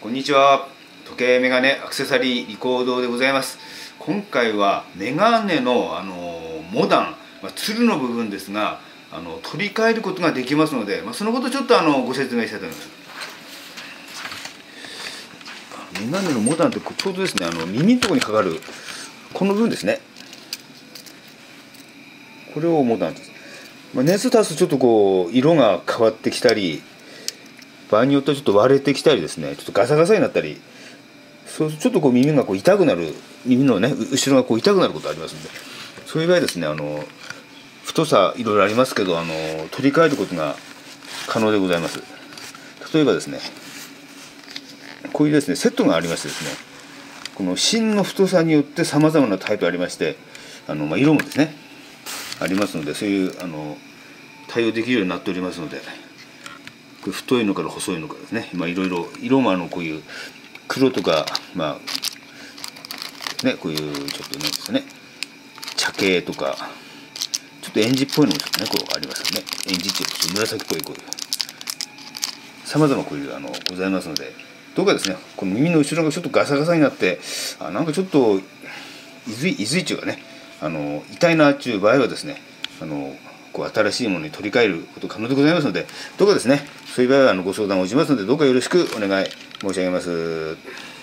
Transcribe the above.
こんにちは。時計メガネアクセサリーリコードでございます。今回はメガネのあのモダン、まあ、つるの部分ですがあの取り替えることができますので、まあ、そのことちょっとあのご説明したいと思います。メガネのモダンってちょうどですね。あの耳のところにかかるこの部分ですね。これをモダンです、まあ、熱足すとちょっとこう色が変わってきたり場合によってはちょっと割れてきたりですねちょっとガサガサになったりそうちょっとこう耳がこう痛くなる耳のね後ろがこう痛くなることありますんでそういう場合ですねあの太さいろいろありますけどあの取り替えることが可能でございます。例えばですねこういうですねセットがありましてですねこの芯の太さによってさまざまなタイプありましてあの、まあ、色もですねありますのでそういうあの対応できるようになっておりますので太いのから細いのかですね、まあ、いろいろ色もあのこういう黒とかまあねこういうちょっとねですね茶系とかちょっとエンジっぽいのもちょっとねこうありますよね。エンジっていう紫っぽいこういう。さまざまこういうあのございますのでどうかですねこの耳の後ろがちょっとガサガサになってあなんかちょっといずいいずいちゅうがねあの痛いなっちゅう場合はですねあのこう新しいものに取り替えること可能でございますのでどうかですねそういう場合はあのご相談をしますのでどうかよろしくお願い申し上げます。